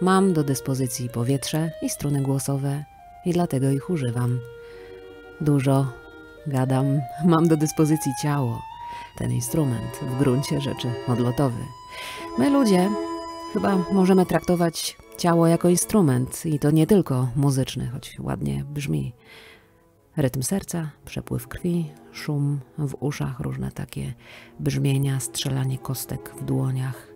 Mam do dyspozycji powietrze i struny głosowe i dlatego ich używam. Dużo gadam, mam do dyspozycji ciało, ten instrument w gruncie rzeczy odlotowy. My ludzie chyba możemy traktować ciało jako instrument i to nie tylko muzyczny, choć ładnie brzmi. Rytm serca, przepływ krwi, szum w uszach, różne takie brzmienia, strzelanie kostek w dłoniach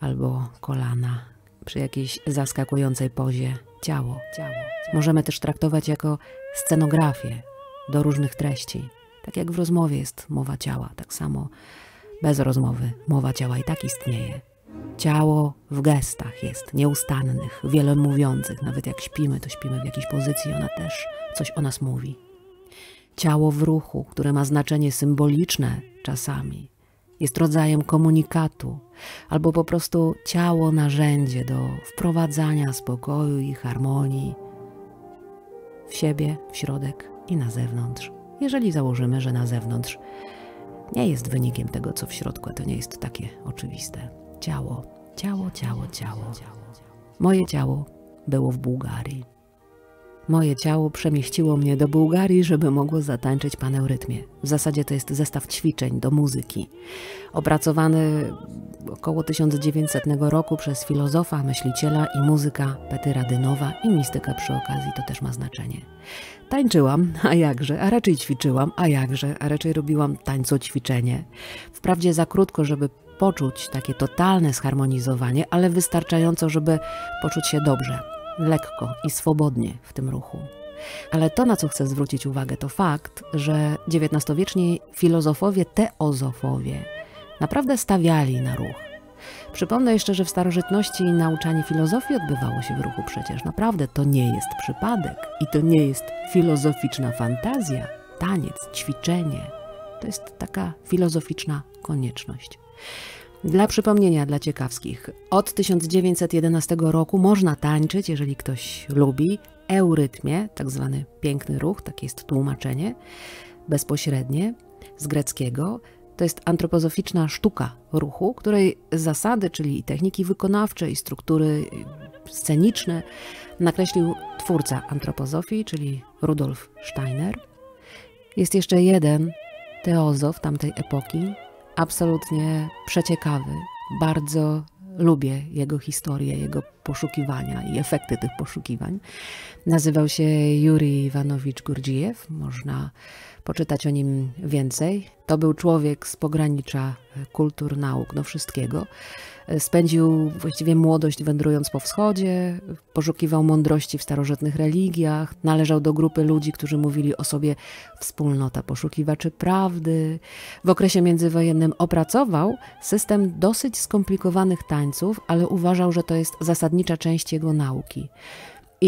albo kolana przy jakiejś zaskakującej pozie ciało. ciało. Możemy też traktować jako scenografię do różnych treści. Tak jak w rozmowie jest mowa ciała, tak samo bez rozmowy mowa ciała i tak istnieje. Ciało w gestach jest nieustannych, wiele mówiących. Nawet jak śpimy, to śpimy w jakiejś pozycji, ona też coś o nas mówi. Ciało w ruchu, które ma znaczenie symboliczne czasami, jest rodzajem komunikatu, albo po prostu ciało narzędzie do wprowadzania spokoju i harmonii w siebie, w środek i na zewnątrz. Jeżeli założymy, że na zewnątrz nie jest wynikiem tego, co w środku, to nie jest takie oczywiste. Ciało, ciało, ciało, ciało. Moje ciało było w Bułgarii. Moje ciało przemieściło mnie do Bułgarii, żeby mogło zatańczyć paneurytmie. W zasadzie to jest zestaw ćwiczeń do muzyki, opracowany około 1900 roku przez filozofa, myśliciela i muzyka Petyra Dynowa i mistyka przy okazji, to też ma znaczenie. Tańczyłam, a jakże, a raczej ćwiczyłam, a jakże, a raczej robiłam tańcoćwiczenie. Wprawdzie za krótko, żeby poczuć takie totalne zharmonizowanie, ale wystarczająco, żeby poczuć się dobrze, lekko i swobodnie w tym ruchu. Ale to, na co chcę zwrócić uwagę, to fakt, że XIX-wieczni filozofowie, teozofowie naprawdę stawiali na ruch. Przypomnę jeszcze, że w starożytności nauczanie filozofii odbywało się w ruchu przecież. Naprawdę to nie jest przypadek i to nie jest filozoficzna fantazja. Taniec, ćwiczenie to jest taka filozoficzna konieczność. Dla przypomnienia dla ciekawskich, od 1911 roku można tańczyć, jeżeli ktoś lubi, eurytmie, tak zwany piękny ruch, takie jest tłumaczenie, bezpośrednie z greckiego. To jest antropozoficzna sztuka ruchu, której zasady, czyli techniki wykonawcze i struktury sceniczne nakreślił twórca antropozofii, czyli Rudolf Steiner. Jest jeszcze jeden teozof tamtej epoki, absolutnie przeciekawy. Bardzo lubię jego historię, jego poszukiwania i efekty tych poszukiwań. Nazywał się Juri Iwanowicz Gurdzijew. Można poczytać o nim więcej. To był człowiek z pogranicza kultur, nauk, no wszystkiego. Spędził właściwie młodość wędrując po wschodzie, poszukiwał mądrości w starożytnych religiach, należał do grupy ludzi, którzy mówili o sobie wspólnota poszukiwaczy prawdy. W okresie międzywojennym opracował system dosyć skomplikowanych tańców, ale uważał, że to jest zasadnicza część jego nauki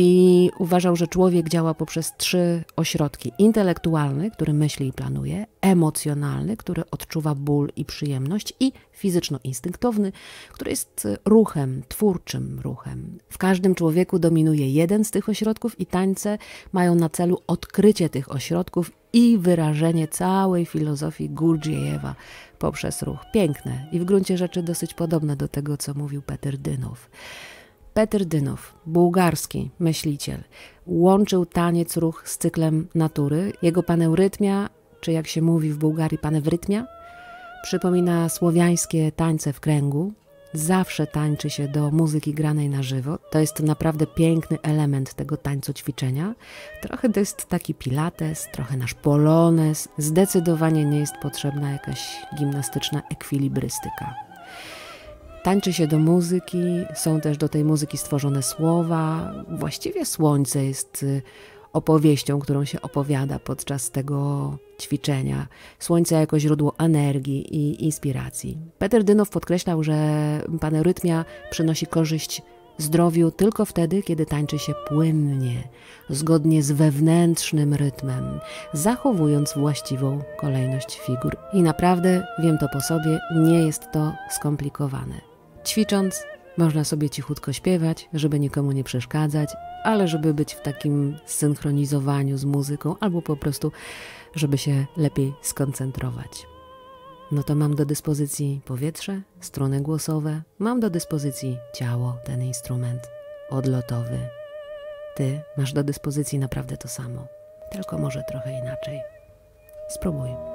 i uważał, że człowiek działa poprzez trzy ośrodki: intelektualny, który myśli i planuje, emocjonalny, który odczuwa ból i przyjemność, i fizyczno-instynktowny, który jest ruchem, twórczym ruchem. W każdym człowieku dominuje jeden z tych ośrodków, i tańce mają na celu odkrycie tych ośrodków i wyrażenie całej filozofii Gurdjieffa poprzez ruch. Piękne i w gruncie rzeczy dosyć podobne do tego, co mówił Peter Dynow. Petr Dynow, bułgarski myśliciel, łączył taniec, ruch z cyklem natury. Jego paneurytmia, czy jak się mówi w Bułgarii panewrytmia, przypomina słowiańskie tańce w kręgu. Zawsze tańczy się do muzyki granej na żywo. To jest naprawdę piękny element tego tańcu ćwiczenia. Trochę to jest taki pilates, trochę nasz polones. Zdecydowanie nie jest potrzebna jakaś gimnastyczna ekwilibrystyka. Tańczy się do muzyki, są też do tej muzyki stworzone słowa. Właściwie słońce jest y, opowieścią, którą się opowiada podczas tego ćwiczenia. Słońce jako źródło energii i inspiracji. Peter Dynow podkreślał, że panerytmia przynosi korzyść zdrowiu tylko wtedy, kiedy tańczy się płynnie, zgodnie z wewnętrznym rytmem, zachowując właściwą kolejność figur. I naprawdę, wiem to po sobie, nie jest to skomplikowane. Ćwicząc, można sobie cichutko śpiewać, żeby nikomu nie przeszkadzać, ale żeby być w takim synchronizowaniu z muzyką, albo po prostu, żeby się lepiej skoncentrować. No to mam do dyspozycji powietrze, struny głosowe, mam do dyspozycji ciało, ten instrument. odlotowy. Ty masz do dyspozycji naprawdę to samo, tylko może trochę inaczej. Spróbuj.